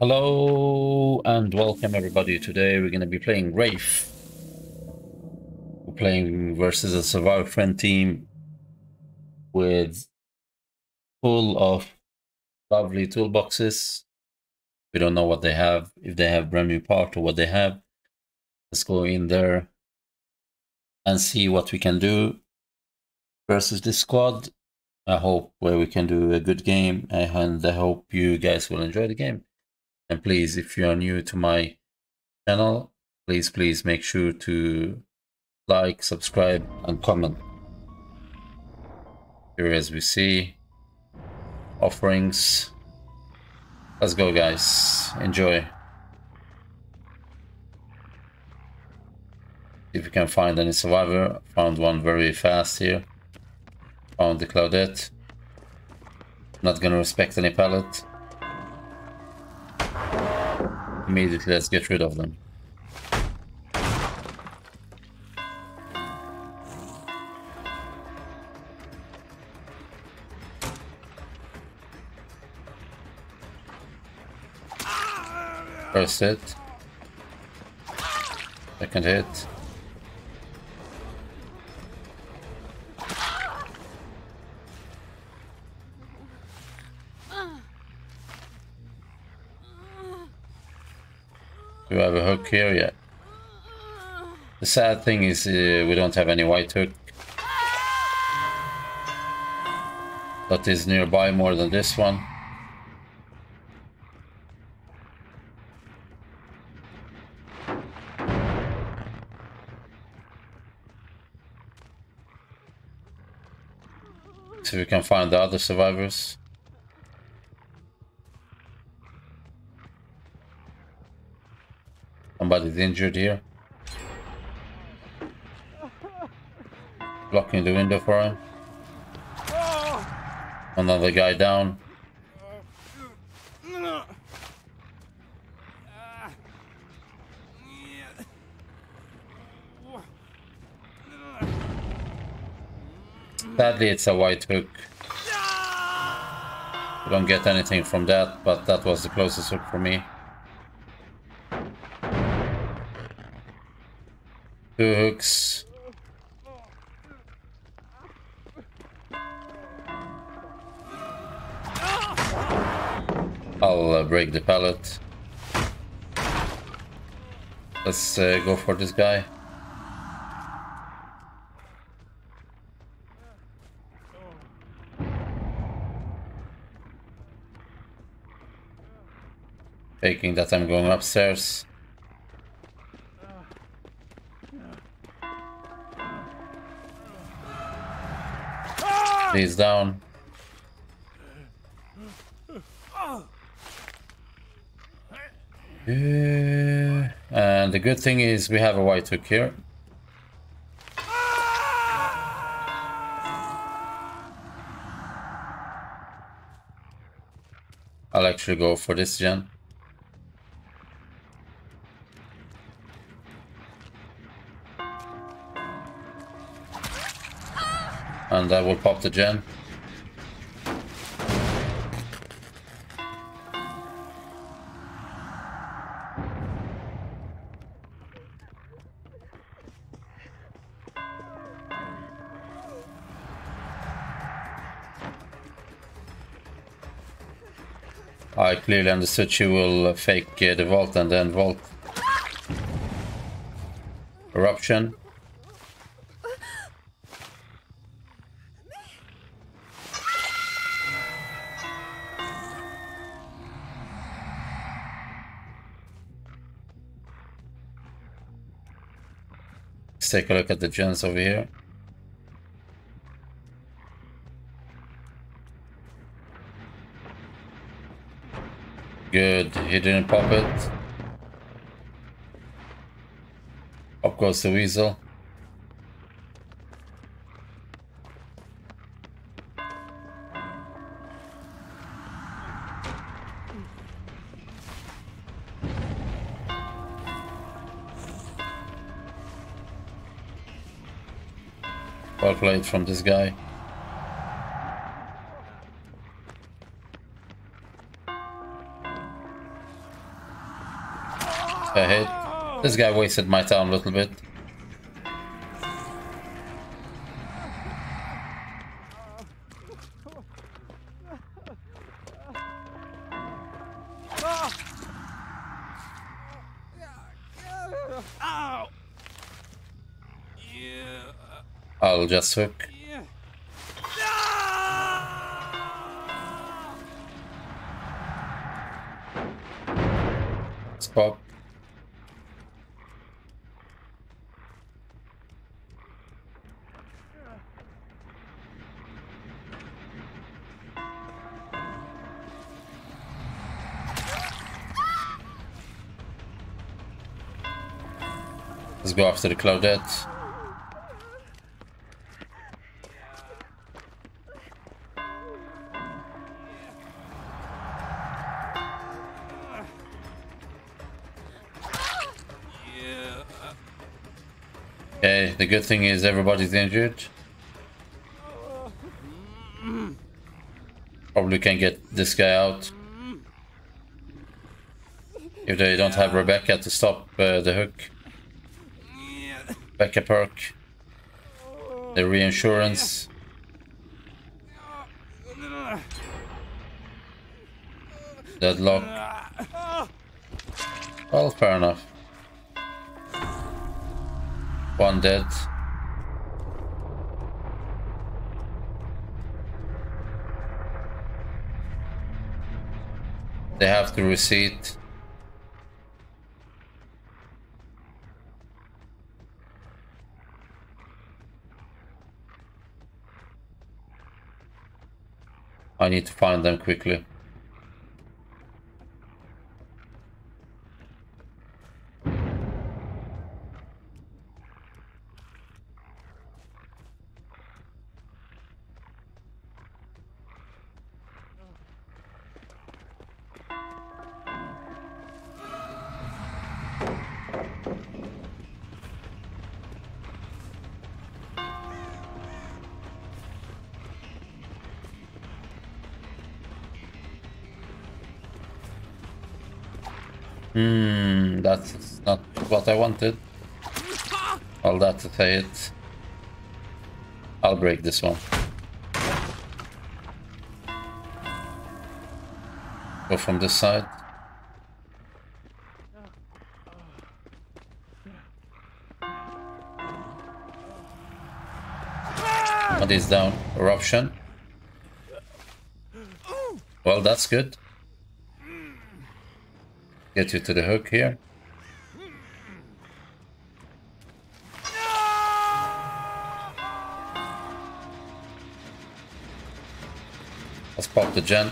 Hello and welcome everybody. Today we're going to be playing Wraith. We're playing versus a Survivor Friend team with full of lovely toolboxes. We don't know what they have, if they have brand new part or what they have. Let's go in there and see what we can do versus this squad. I hope where we can do a good game and I hope you guys will enjoy the game. And please, if you are new to my channel, please, please make sure to like, subscribe, and comment. Here as we see, offerings. Let's go guys, enjoy. If you can find any survivor, found one very fast here. Found the Claudette. Not gonna respect any pallet. Immediately, let's get rid of them. First hit. Second hit. Do I have a hook here? Yeah. The sad thing is uh, we don't have any white hook. That is nearby more than this one. See if we can find the other survivors. Somebody's injured here. Blocking the window for him. Another guy down. Sadly, it's a white hook. We don't get anything from that, but that was the closest hook for me. Hooks. I'll uh, break the pallet. Let's uh, go for this guy. Taking that I'm going upstairs. He's down. And the good thing is we have a white hook here. I'll actually go for this gen. And I will pop the gen. I clearly understood she will fake uh, the vault and then vault. Eruption. Take a look at the gens over here. Good, he didn't pop it. Pop goes the weasel. calculate from this guy. I hit. This guy wasted my time a little bit. I'll just hook. Spot. Let's go after the Claudette. Okay, the good thing is everybody's injured. Probably can get this guy out. If they don't have Rebecca to stop uh, the hook. Becca perk. The Reassurance. Deadlock. Well, fair enough. One dead. They have to receipt. I need to find them quickly. Hmm, that's not what I wanted. All that to say it. I'll break this one. Go from this side. What is down? Eruption. Well, that's good. Get you to the hook here. Let's pop the gen.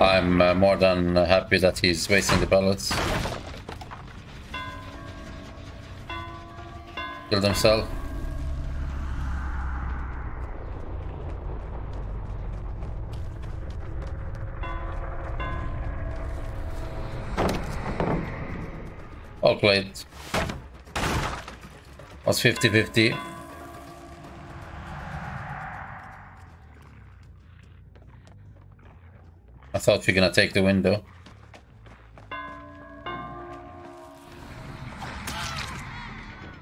I'm uh, more than happy that he's wasting the bullets. Killed himself. All played. Was 50-50. I thought we are gonna take the window.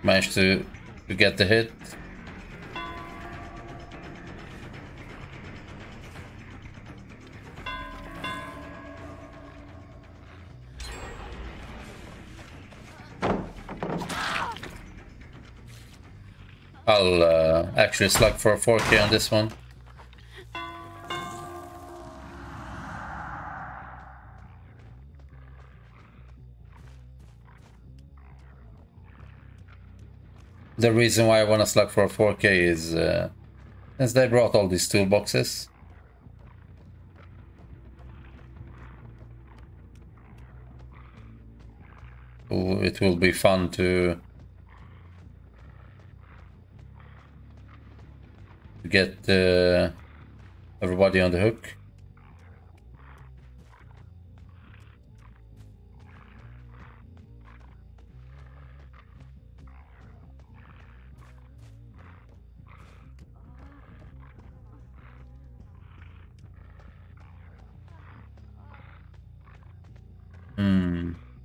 Managed to, to get the hit. I'll uh, actually slug for a 4k on this one. The reason why I want to slug for a 4K is uh, since they brought all these toolboxes. It will be fun to get uh, everybody on the hook.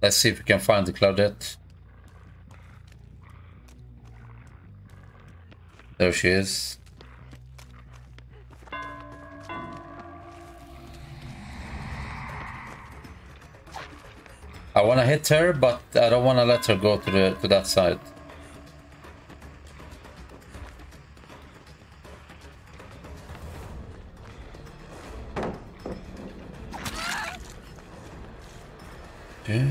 Let's see if we can find the Claudette. There she is. I want to hit her, but I don't want to let her go to the to that side. Okay.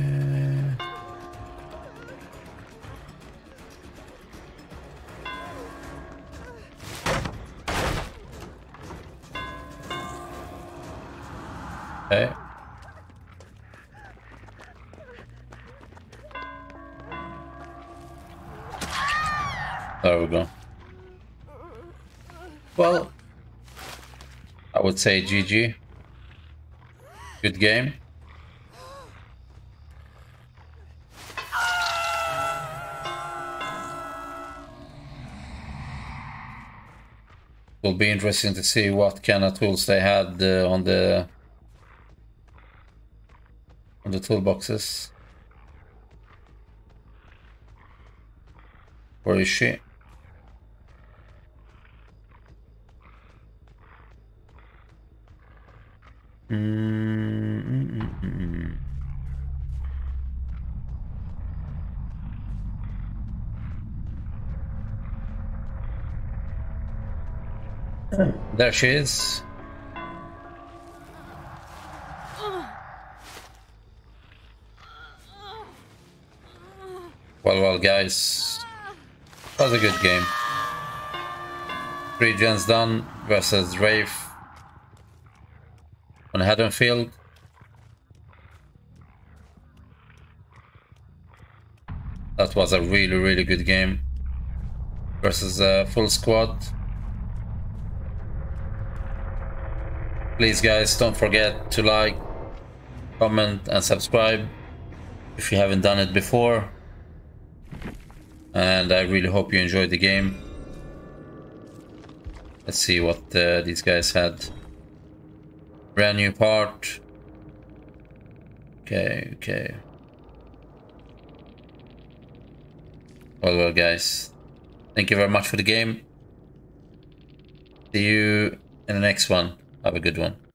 There we go. Well, I would say GG. Good game. Will be interesting to see what kind of tools they had uh, on the on the toolboxes. Where is she? There she is. Well, well, guys, that was a good game. Three gens done versus Wraith on Haddonfield. That was a really, really good game versus a full squad. Please guys, don't forget to like, comment and subscribe if you haven't done it before. And I really hope you enjoyed the game. Let's see what uh, these guys had. Brand new part. Okay, okay. Well, well, guys. Thank you very much for the game. See you in the next one. Have a good one.